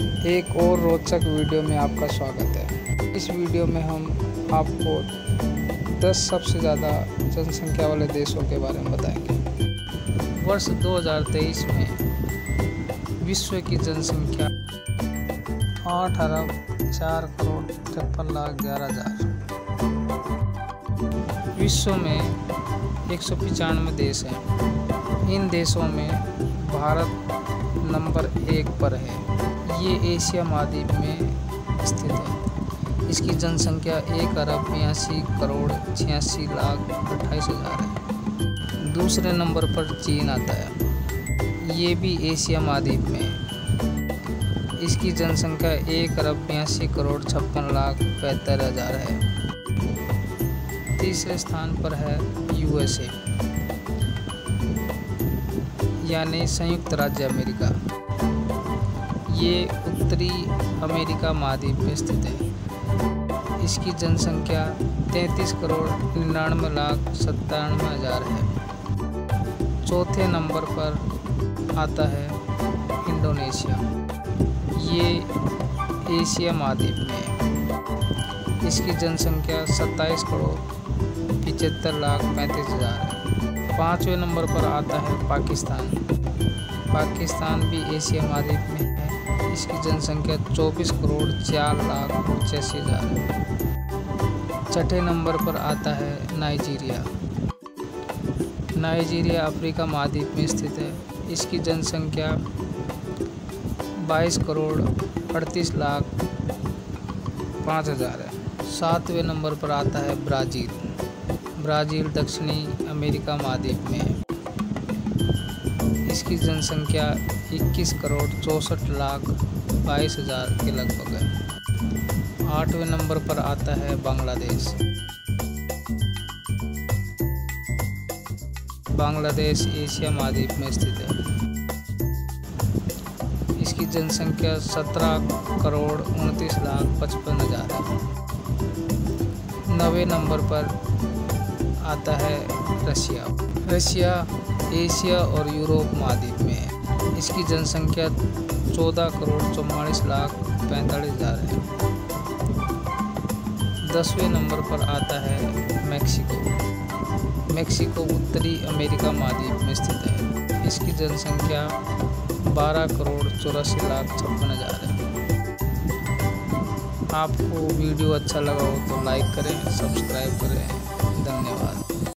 एक और रोचक वीडियो में आपका स्वागत है। इस वीडियो में हम आपको 10 सबसे ज़्यादा जनसंख्या वाले देशों के बारे में बताएँगे। वर्ष 2023 में विश्व की जनसंख्या आठ अरब चार करोड़ तिरपन लाख ग्यारह हज़ार। विश्व में एक सौ पचानवे देश हैं। इन देशों में भारत नंबर एक पर है। ये एशिया महाद्वीप में स्थित है। इसकी जनसंख्या एक अरब बयासी करोड़ छियासी लाख अट्ठाईस हज़ार है। दूसरे नंबर पर चीन आता है। ये भी एशिया महाद्वीप में है। इसकी जनसंख्या एक अरब बयासी करोड़ छप्पन लाख पैंतर हज़ार है। तीसरे स्थान पर है यूएसए। यानी संयुक्त राज्य अमेरिका। ये उत्तरी अमेरिका महाद्वीप में स्थित है। इसकी जनसंख्या 33 करोड़ निन्यानवे लाख सत्तानवे हज़ार है। चौथे नंबर पर आता है इंडोनेशिया। ये एशिया महाद्वीप में इसकी जनसंख्या 27 करोड़ पिचहत्तर लाख पैंतीस हज़ार है। पाँचवें नंबर पर आता है पाकिस्तान। पाकिस्तान भी एशिया महाद्वीप में है। इसकी जनसंख्या 24 करोड़ चार लाख पचासी हज़ार है। छठे नंबर पर आता है नाइजीरिया। नाइजीरिया अफ्रीका महाद्वीप में स्थित है। इसकी जनसंख्या 22 करोड़ अड़तीस लाख पाँच हज़ार है। सातवें नंबर पर आता है ब्राज़ील। ब्राज़ील, दक्षिणी अमेरिका महाद्वीप में है। इसकी जनसंख्या 21 करोड़ चौंसठ लाख बाईस हज़ार के लगभग है। आठवें नंबर पर आता है बांग्लादेश। बांग्लादेश एशिया महाद्वीप में स्थित है। इसकी जनसंख्या 17 करोड़ उनतीस लाख पचपन हज़ार है। नवे नंबर पर आता है रशिया। रशिया, एशिया और यूरोप महाद्वीप में। है इसकी जनसंख्या 14 करोड़ चौवालीस लाख पैंतालीस हज़ार है। दसवें नंबर पर आता है मैक्सिको। मैक्सिको उत्तरी अमेरिका महाद्वीप में स्थित है। इसकी जनसंख्या 12 करोड़ चौरासी लाख छप्पन हज़ार है। आपको वीडियो अच्छा लगा हो तो लाइक करें सब्सक्राइब करें। धन्यवाद।